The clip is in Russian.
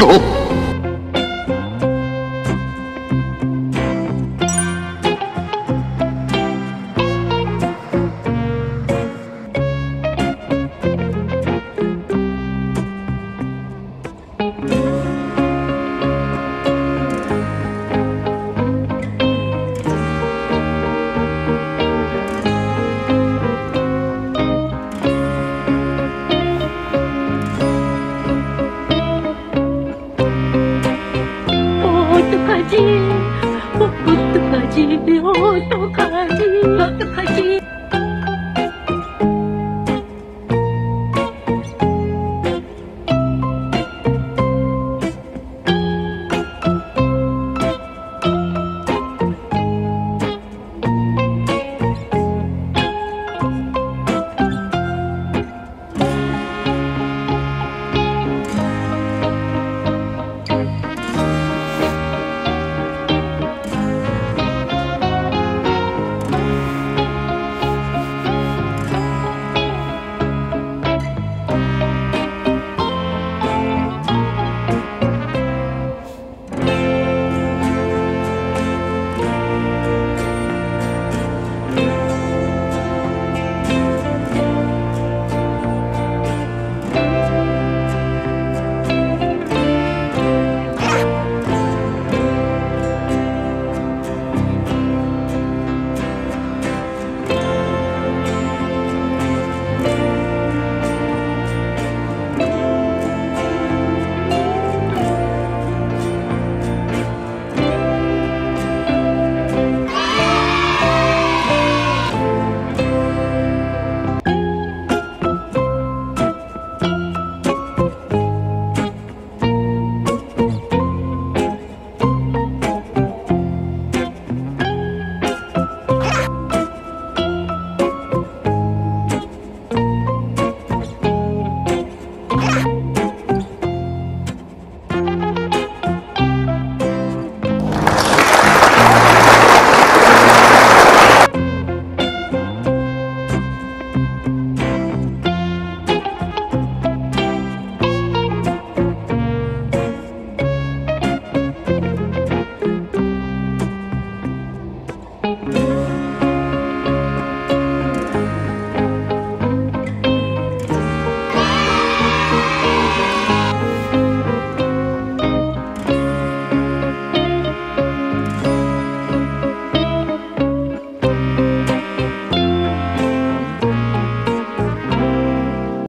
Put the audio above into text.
ど。уходи, вот тут уходи, вот уходи, вот уходи.